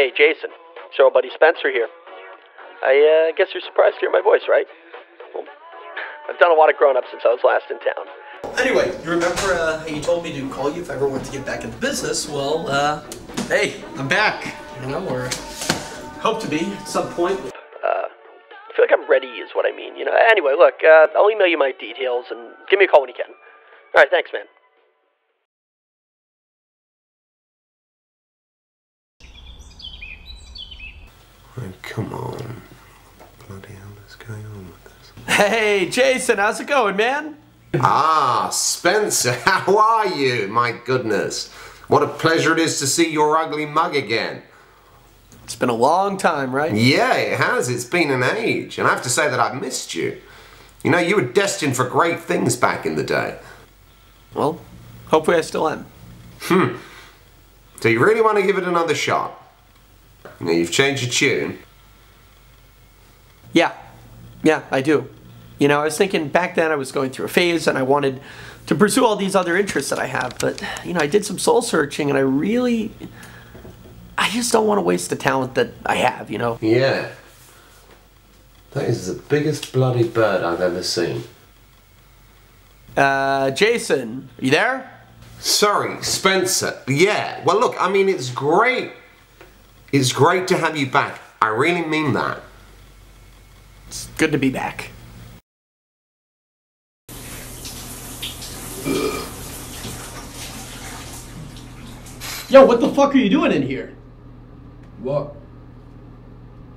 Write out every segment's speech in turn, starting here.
Hey, Jason. It's our buddy Spencer here. I uh, guess you're surprised to hear my voice, right? Well, I've done a lot of grown up since I was last in town. Anyway, you remember uh, how you told me to call you if I ever wanted to get back into business? Well, uh, hey, I'm back. You know, or hope to be at some point. Uh, I feel like I'm ready, is what I mean. You know. Anyway, look, uh, I'll email you my details and give me a call when you can. All right, thanks, man. Oh, come on. Bloody hell is going on with this? Hey, Jason, how's it going, man? Ah, Spencer, how are you? My goodness. What a pleasure it is to see your ugly mug again. It's been a long time, right? Yeah, it has. It's been an age. And I have to say that I've missed you. You know, you were destined for great things back in the day. Well, hopefully I still am. Hmm. So you really want to give it another shot? Know, you've changed your tune. Yeah, yeah, I do. You know, I was thinking back then I was going through a phase and I wanted to pursue all these other interests that I have, but, you know, I did some soul searching and I really. I just don't want to waste the talent that I have, you know? Yeah. That is the biggest bloody bird I've ever seen. Uh, Jason, are you there? Sorry, Spencer. Yeah, well, look, I mean, it's great. It's great to have you back. I really mean that. It's good to be back. Yo, what the fuck are you doing in here? What?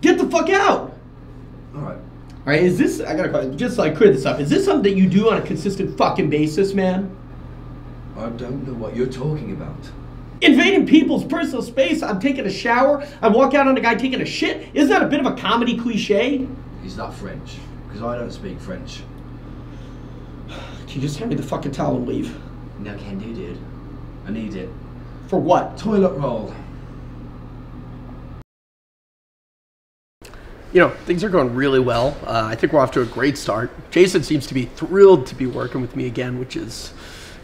Get the fuck out! Alright. Alright, is this, I gotta call- just like clear this up. Is this something that you do on a consistent fucking basis, man? I don't know what you're talking about. Invading people's personal space, I'm taking a shower, I walk out on a guy taking a shit. Isn't that a bit of a comedy cliche? Is that French? Because I don't speak French. Can you just hand me the fucking towel and leave? No can do, dude. I need it. For what? Toilet roll. You know, things are going really well. Uh, I think we're off to a great start. Jason seems to be thrilled to be working with me again, which is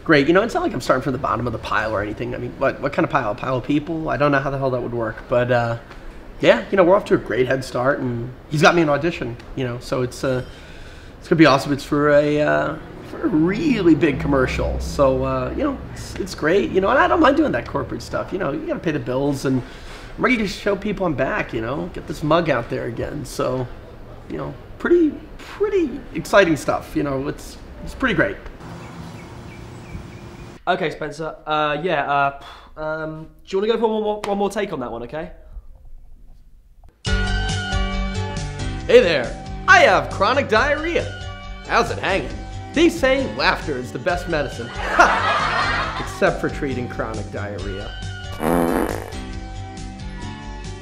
great. You know, it's not like I'm starting from the bottom of the pile or anything. I mean, what, what kind of pile? A pile of people? I don't know how the hell that would work. But uh, yeah, you know, we're off to a great head start, and he's got me an audition. You know, so it's uh, it's gonna be awesome. It's for a uh, for a really big commercial. So uh, you know, it's, it's great. You know, and I don't mind doing that corporate stuff. You know, you gotta pay the bills, and I'm ready to show people I'm back. You know, get this mug out there again. So, you know, pretty pretty exciting stuff. You know, it's it's pretty great. Okay, Spencer. Uh, yeah. Uh, um, do you want to go for one more, one more take on that one? Okay. Hey there, I have chronic diarrhea. How's it hanging? They say laughter is the best medicine. Except for treating chronic diarrhea.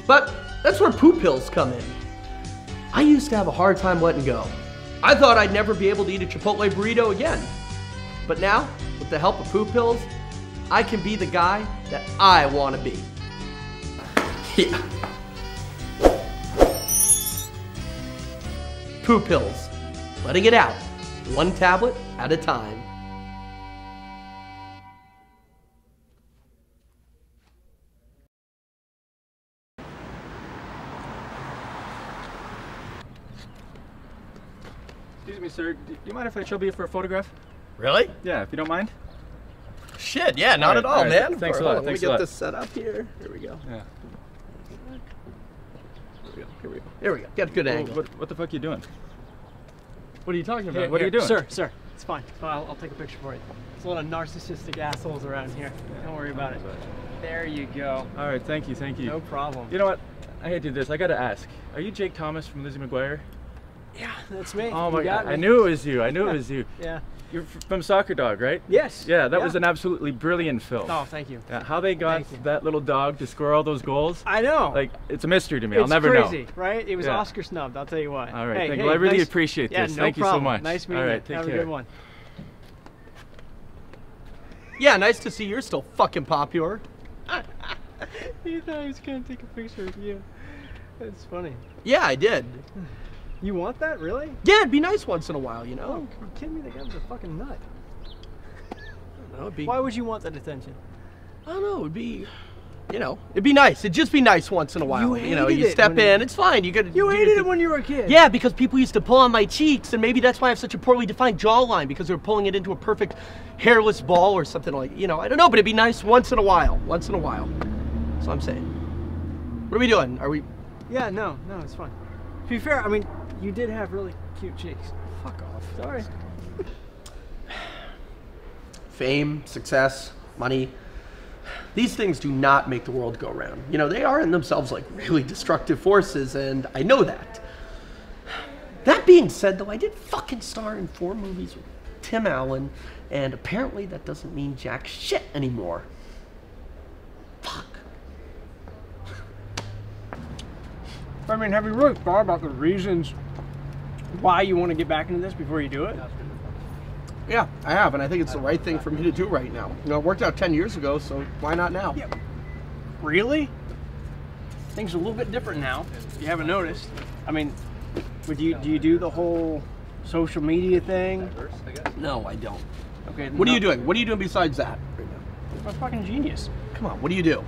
But that's where poop pills come in. I used to have a hard time letting go. I thought I'd never be able to eat a Chipotle burrito again. But now, the help of poop pills, I can be the guy that I want to be. Yeah. Poop pills. Letting it out, one tablet at a time. Excuse me, sir. Do you mind if I trouble you for a photograph? Really? Yeah, if you don't mind. Shit, yeah, not All right, at all, all right, man. thanks a Hold lot, on, thanks a Let me lot. get this set up here. Here we go. Yeah. Here we go. Here we go. Here we go. Get a good angle. What, what the fuck are you doing? What are you talking about? Hey, what are you doing? Sir, sir, it's fine. It's fine. I'll, I'll take a picture for you. There's a lot of narcissistic assholes around here. Don't worry about it. There you go. All right, thank you, thank you. No problem. You know what? I hate to do this. I gotta ask. Are you Jake Thomas from Lizzie McGuire? Yeah, that's me. Oh You my got god! I knew it was you. I knew it was you. Yeah. You're from Soccer Dog, right? Yes. Yeah, that was an absolutely brilliant film. Oh, thank you. Yeah, how they got that little dog to score all those goals? I know. Like, it's a mystery to me. I'll it's never crazy, know. right? It was Yeah. Oscar snubbed. I'll tell you what. All right, Hey, thank hey, you. Well, I really nice- appreciate yeah, this. No Thank you so much. Nice meeting All right, you. take Have care. a good one. Yeah, nice to see you're still fucking popular. he thought he was gonna take a picture of you. That's funny. Yeah, I did. You want that, really? Yeah, it'd be nice once in a while, you Oh, know? you kidding me? The guy's a fucking nut. Would be. Why would you want that attention? I don't know. It'd be. you know, it'd be nice. It'd just be nice once in a while. You know, hated you step in, it's fine. You get You hated it when you were a kid. Yeah, because people used to pull on my cheeks, and maybe that's why I have such a poorly defined jawline because they were pulling it into a perfect hairless ball or something like. You know, I don't know, but it'd be nice once in a while. Once in a while. That's what I'm saying. What are we doing? Are we? Yeah, no, no, it's fine. To be fair, I mean, you did have really cute cheeks. Fuck off. Sorry. Fame, success, money. These things do not make the world go round. You know, they are in themselves like really destructive forces, and I know that. That being said, though, I did fucking star in four movies with Tim Allen, and apparently that doesn't mean jack shit anymore. Fuck. I mean, have you really thought about the reasons why you want to get back into this before you do it? Yeah, I have, and I think it's the right thing for me to do right now. You know, it worked out 10 years ago, so why not now? Yeah. Really? Things are a little bit different now. If you haven't noticed. I mean, would you do you do the whole social media thing? No, I don't. Okay. What are you doing? What are you doing besides that? I'm a fucking genius. Come on, what do you do?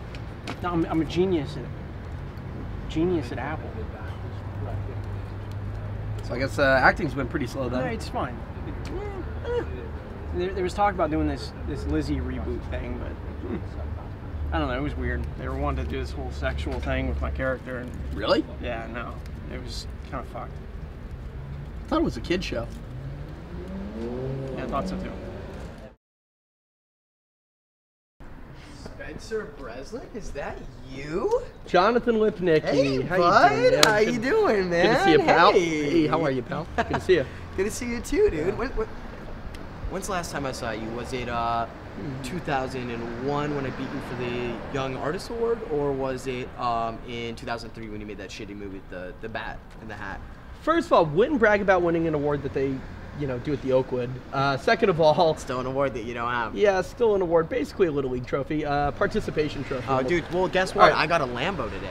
No, I'm, I'm a genius at genius at Apple. So I guess uh, acting's been pretty slow No, then. it's fine. Eh, eh. There, there was talk about doing this this Lizzie reboot thing, but hmm, I don't know. It was weird. They were wanting to do this whole sexual thing with my character, and Really? yeah, no, it was kind of fucked. I thought it was a kid show. Yeah, I thought so too. Spencer Breslin, is that you? Jonathan Lipnicki. Hey, how bud. you doing? How Good- you doing, man? Good to see you, pal. Hey. Hey, how are you, pal? Good to see you. Good to see you too, dude. When, when, when's the last time I saw you? Was it uh, 2001 when I beat you for the Young Artist Award, or was it um, in 2003 when you made that shitty movie, the the Cat in the Hat? First of all, wouldn't brag about winning an award that they, you know, do at the Oakwood. Uh, second of all, Still an award that you don't have. yeah, still an award, basically a Little League trophy, uh, participation trophy. Oh, dude. Well, guess what? right. I got a Lambo today.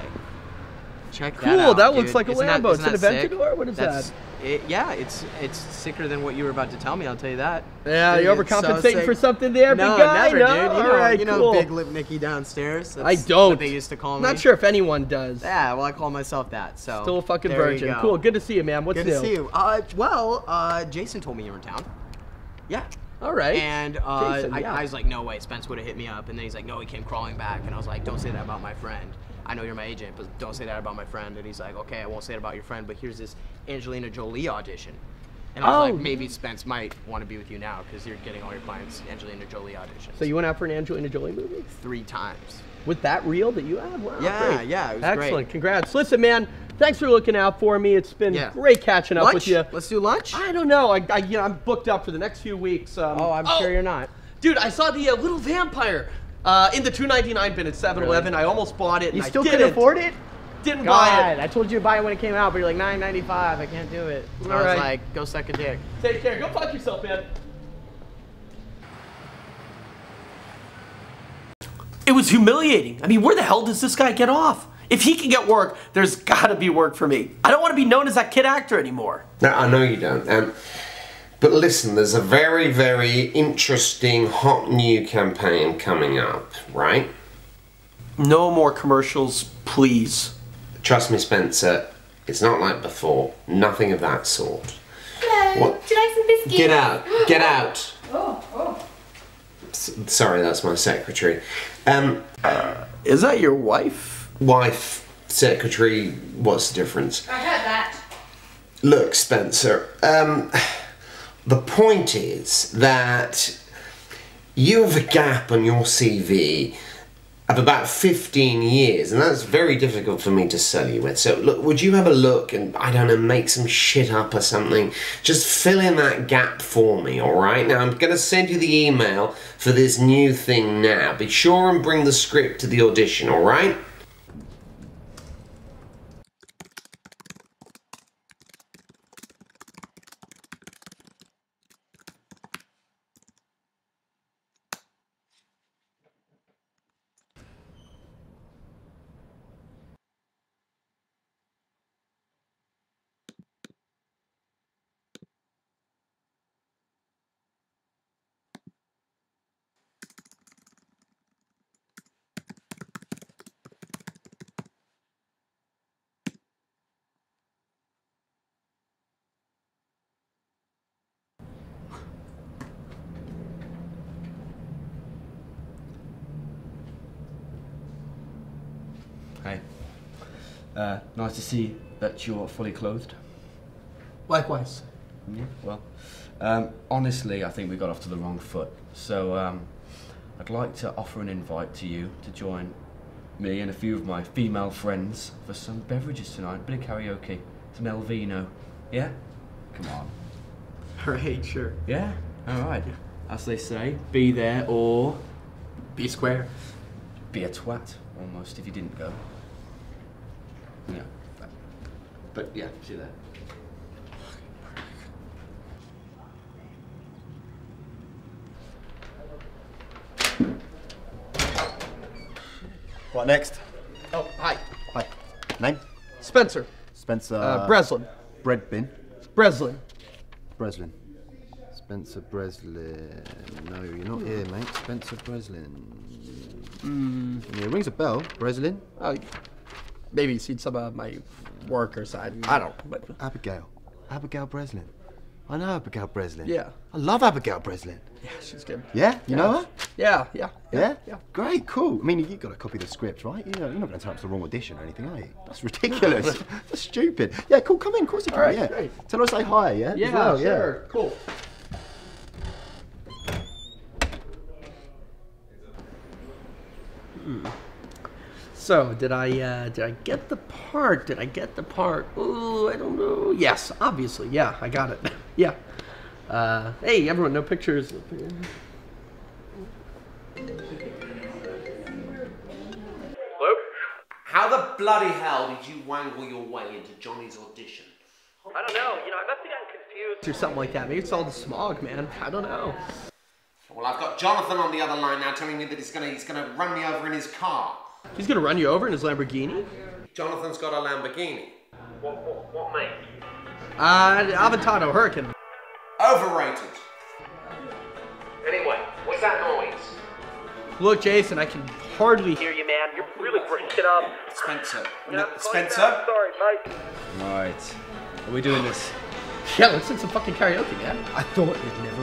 Check that out. Cool, that looks like a Isn't that- Lambo. It's isn't an that? Aventador? What is That's- that? It, yeah, it's it's sicker than what you were about to tell me. I'll tell you that. Yeah, Dude, you're overcompensating sick. for something there, no, big guy? never, no? dude. You All know, right, you know, cool. Big Lip Nicky downstairs. I don't. What they used to call I'm me. not sure if anyone does. Yeah, well, I call myself that. So Still a fucking virgin. go. Cool. Good to see you, man. What's Good new? to see you. Uh, well, uh, Jason told me you were in town. Yeah. All right. And uh, Jason, I, yeah. I was like, no way, Spence would have hit me up. And then he's like, no, he came crawling back. And I was like, don't say that about my friend. I know you're my agent, but don't say that about my friend. And he's like, okay, I won't say it about your friend, but here's this Angelina Jolie audition. And I was Oh. like, maybe Spence might want to be with you now because you're getting all your clients Angelina Jolie auditions. So you went out for an Angelina Jolie movie? three times. With that reel that you had? Wow. Yeah, great. yeah, it was Excellent. great. Congrats. Listen, man, thanks for looking out for me. It's been Yeah. great catching up lunch? with you. Let's do lunch. I don't know. I, I you know, I'm booked up for the next few weeks. Um, oh, I'm sure you're not. Dude, I saw the uh, Little Vampire uh, in the 2.99 bin at 7-Eleven. I almost bought it. You and I still can didn't. afford it? Didn't buy it. I told you to buy it when it came out, but you're like nine ninety five. I can't do it. So I was right. like, go suck a dick. Take care. Go fuck yourself, man. It was humiliating. I mean, where the hell does this guy get off? If he can get work, there's gotta be work for me. I don't want to be known as that kid actor anymore. No, I know you don't. Um, but listen, there's a very, very interesting hot new campaign coming up, right? No more commercials, please. Trust me, Spencer, it's not like before. Nothing of that sort. Hello. What? Would you like some biscuits? Get out! Get out! Oh, oh. S- sorry, that's my secretary. Um, Is that your wife? wife, secretary, what's the difference? I heard that. Look, Spencer, um, the point is that you have a gap on your CV of about 15 years, and that's very difficult for me to sell you with. So, look, would you have a look and, I don't know, make some shit up or something? Just fill in that gap for me, alright? Now, I'm gonna send you the email for this new thing now. Be sure and bring the script to the audition, alright? Hey. Uh, nice to see that you're fully clothed. Likewise. Yeah. Well, um, honestly, I think we got off to the wrong foot. So, um, I'd like to offer an invite to you to join me and a few of my female friends for some beverages tonight. A bit of karaoke, some Elvino. Yeah? Come on. Right, sure. Yeah? Alright. As they say, be there or Be square. be a twat, almost, if you didn't go. Yeah. But yeah, see that. What next? Oh, hi. Hi. Name? Spencer. Spencer. Uh, Breslin. Breadbin. Breslin. Breslin. Spencer Breslin. No, you're not here, mate. Spencer Breslin. Yeah, rings a bell. Breslin. Oh, maybe you've seen some of my work or side. I don't. But Abigail. Abigail Breslin. I know Abigail Breslin. Yeah. I love Abigail Breslin. yeah, she's good. Yeah? You know her? Yeah, yeah, Yeah? yeah. Great, cool. I mean, you've got to copy the script, right? You know, you're not going to turn up to the wrong audition or anything, are you? That's ridiculous. That's stupid. Yeah, cool. Come in. Of course you can. Right, yeah. great. Tell her to say hi, yeah? Yeah, well, sure. Cool. So did I uh, did I get the part? Did I get the part? Ooh, I don't know. Yes, obviously. Yeah, I got it. yeah. Uh, hey, everyone, no pictures. Hello? How the bloody hell did you wangle your way into Johnny's audition? I don't know. You know, I must have gotten confused or something like that. Maybe it's all the smog, man. I don't know. Well, I've got Jonathan on the other line now telling me that he's gonna he's gonna run me over in his car. He's gonna run you over in his Lamborghini? Jonathan's got a Lamborghini. What what what make? Uh, Aventador Hurricane. Overrated. Anyway, what's that noise? Look, Jason, I can hardly hear you, man. You're really breaking it up. Spencer. Yeah, No, Spencer. back. Sorry, Mike. Right. Are we doing this? Yeah, let's sing some fucking karaoke, man. I thought you'd never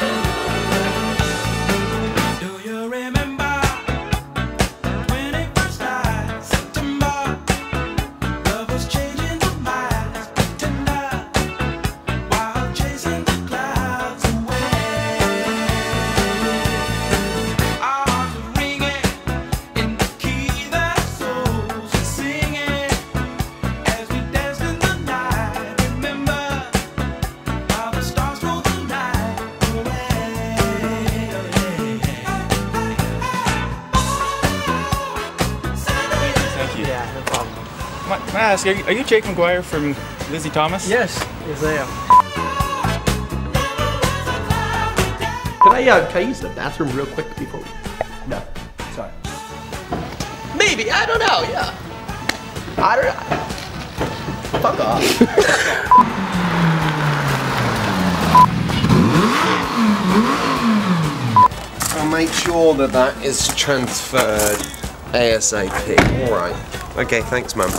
ask, are you, are you Jake McGuire from Lizzie Thomas? Yes, yes, I am. Can I, uh, can I use the bathroom real quick before we... No. Sorry. Maybe, I don't know, yeah. I don't know. Fuck off. I'll make sure that that is transferred ASAP. All right. Okay. Thanks, mum.